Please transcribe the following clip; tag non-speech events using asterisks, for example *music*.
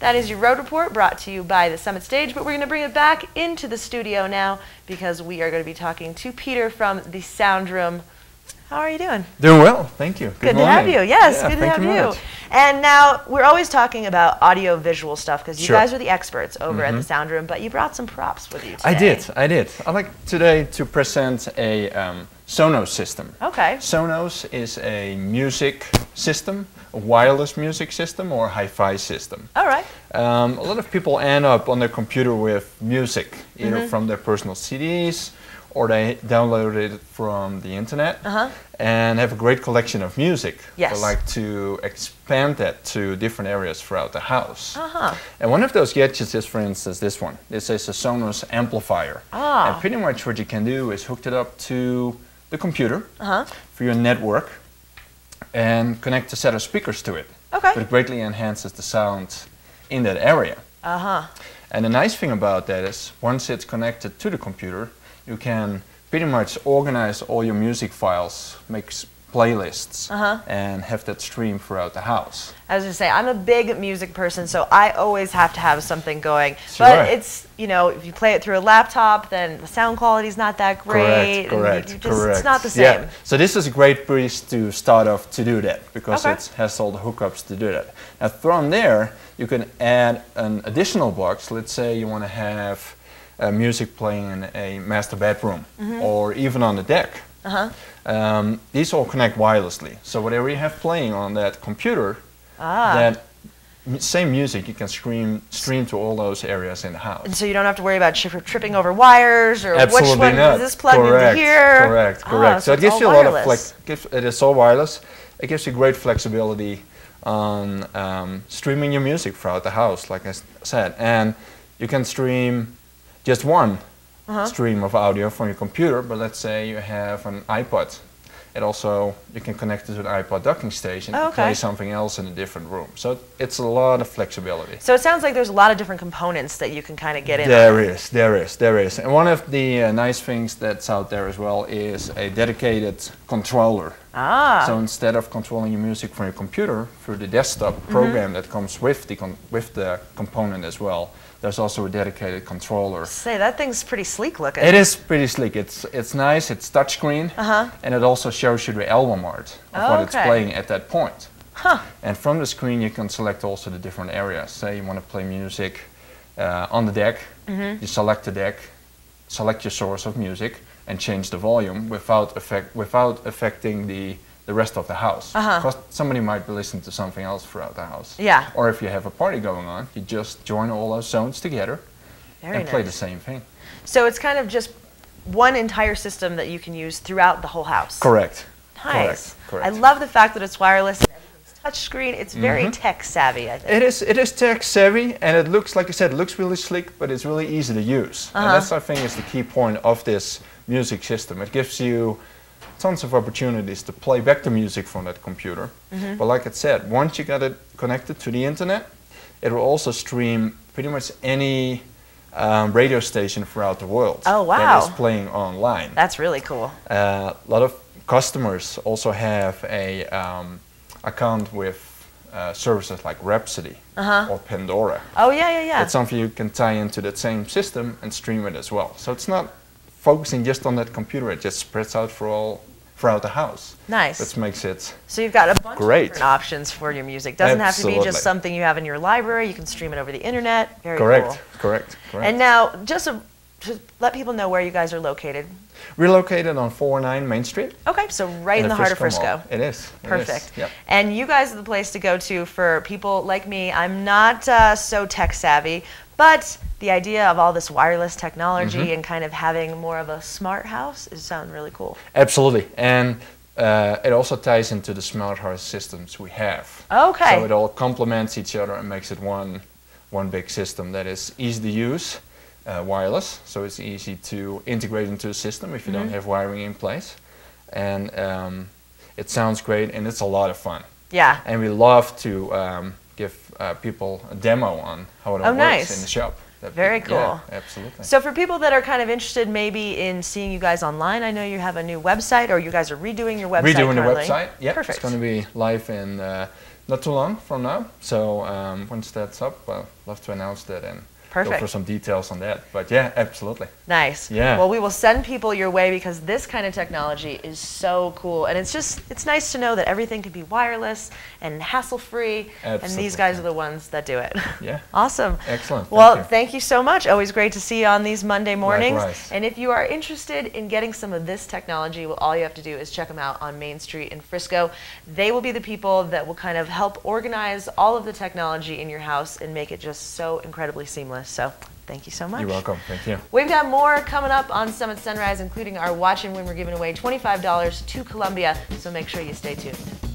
That is your road report brought to you by the Summit Stage, but we're going to bring it back into the studio now because we are going to be talking to Peter from the Sound Room. How are you doing? Doing well, thank you. Good, good to have you. Yes, yeah, good to have you. And now we're always talking about audio visual stuff because you sure. guys are the experts over mm -hmm. at the mm-hmm. Sound Room, but you brought some props with you today. I did, I did. I like today to present a um, Sonos system. Okay. Sonos is a music system a wireless music system or a hi-fi system. All right. Um, a lot of people end up on their computer with music, either mm -hmm. from their personal CDs or they download it from the internet uh -huh. and have a great collection of music. Yes. They like to expand that to different areas throughout the house. Uh -huh. And one of those gadgets is, for instance, this one. This is a Sonos amplifier. Ah. And pretty much what you can do is hook it up to the computer uh -huh. for your network and connect a set of speakers to it. Okay. But it greatly enhances the sound in that area. Uh-huh. And the nice thing about that is once it's connected to the computer, you can pretty much organize all your music files, make playlists, uh -huh. and have that stream throughout the house. I was to say, I'm a big music person, so I always have to have something going. Sure. But it's, you know, if you play it through a laptop, then the sound quality is not that great. Correct, correct, just, correct. It's not the same. Yeah. So this is a great place to start off to do that because okay. it has all the hookups to do that. Now from there, you can add an additional box. Let's say you want to have uh, music playing in a master bedroom mm -hmm. or even on the deck. Uh -huh. um, these all connect wirelessly. So whatever you have playing on that computer, ah. that same music you can stream stream to all those areas in the house. And so you don't have to worry about tripping over wires or Absolutely which one not. is this plugged correct, into here. Correct, ah, correct. so, so, it gives you a lot of flex. Gives, it is all wireless. It gives you great flexibility on um, streaming your music throughout the house, like I said, and you can stream just one uh -huh. stream of audio from your computer, but let's say you have an iPod. It also, you can connect it to an iPod docking station oh, and play something else in a different room. So it's a lot of flexibility. So it sounds like there's a lot of different components that you can kind of get in There on. is, there is, there is. And one of the uh, nice things that's out there as well is a dedicated controller. Ah. So instead of controlling your music from your computer through the desktop mm -hmm. program that comes with the, with the component as well, there's also a dedicated controller. Say that thing's pretty sleek looking. It is pretty sleek. It's it's nice. It's touchscreen, uh -huh. and it also shows you the album art of oh, what okay. it's playing at that point. Huh. And from the screen, you can select also the different areas. Say you want to play music uh, on the deck, mm -hmm. you select the deck, select your source of music, and change the volume without affect without affecting the the rest of the house. Uh -huh. Because somebody might be listening to something else throughout the house. Yeah. Or if you have a party going on, you just join all those zones together Very and nice. play the same thing. So it's kind of just one entire system that you can use throughout the whole house. Correct. Nice. Correct. Correct. I love the fact that it's wireless touchscreen. It's very mm -hmm. tech savvy, I think. It is. It is tech savvy, and it looks like I said, it looks really slick, but it's really easy to use. Uh -huh. And that's I think is the key point of this music system. It gives you tons of opportunities to play back the music from that computer. Mm -hmm. But like I said, once you got it connected to the internet, it will also stream pretty much any um, radio station throughout the world oh, wow. that is playing online. That's really cool. Uh, a lot of customers also have a um, account with uh, services like Rhapsody uh -huh. or Pandora. Oh yeah, yeah, yeah. It's something you can tie into that same system and stream it as well. So it's not focusing just on that computer; it just spreads out for all throughout the house. Nice. That makes it So you've got a bunch great. of different options for your music. Doesn't Absolutely. have to be just something you have in your library. You can stream it over the internet. Very correct, cool. correct, correct. And now, just to, to let people know where you guys are located. We're located on 409 Main Street. Okay, so right in, in the, heart of Frisco. Mall. It is. Perfect. Is. Yep. And you guys are the place to go to for people like me. I'm not uh, so tech savvy, but the idea of all this wireless technology Mm-hmm. and kind of having more of a smart house is sound really cool. Absolutely. And uh, it also ties into the smart house systems we have. Okay. So it all complements each other and makes it one, one big system that is easy to use, uh, wireless, so it's easy to integrate into a system if you Mm-hmm. don't have wiring in place. And um, it sounds great and it's a lot of fun. Yeah. And we love to um, give uh, people a demo on how it all Oh, works nice. in the shop. That'd be- Very cool. Yeah, absolutely. So for people that are kind of interested maybe in seeing you guys online, I know you have a new website or you guys are redoing your website Redoing the website. Yep, Perfect. it's going to be live in uh, not too long from now. So um, once that's up, I'll love to announce that and Perfect. go for some details on that. But yeah, absolutely. Nice. Yeah. Well, we will send people your way because this kind of technology is so cool, and it's just it's nice to know that everything can be wireless and hassle-free, and these guys are the ones that do it. *laughs* Yeah. Awesome. Excellent. Thank Well, you. thank you so much. Always great to see you on these Monday mornings. Likewise. And if you are interested in getting some of this technology, well, all you have to do is check them out on Main Street in Frisco. They will be the people that will kind of help organize all of the technology in your house and make it just so incredibly seamless. So, thank you so much. You're welcome. Thank you. We've got more coming up on Summit Sunrise, including our watch and win. We're giving away $25 to Columbia, so make sure you stay tuned.